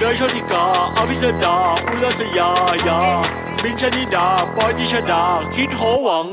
เนยโชติกาอภิสดาอุลสยายามินชนิดาปอยติชดา คิดโหวัง